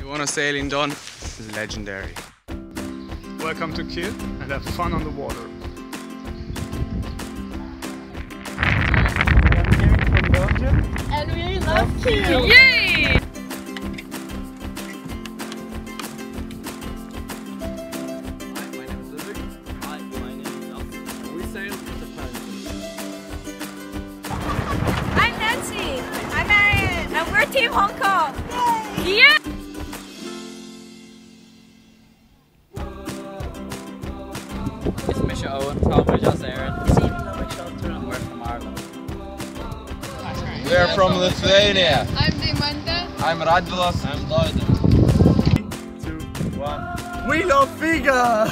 You want to sail in Don? Legendary. Welcome to Kiel and have fun on the water. We are Karen from Belgium and we love Kiel. Yay! My name is Ludwig. Hi, my name is Austin. We sail to Japan. I'm Nancy. I'm Marion. And we're Team Hong Kong. Yeah! It's Misha Owen. Tom Just Aaron. And we're from Ireland. We are from Lithuania. I'm Dimanda. I'm Radvilas. I'm Lloyd. Two, one. We love Figa!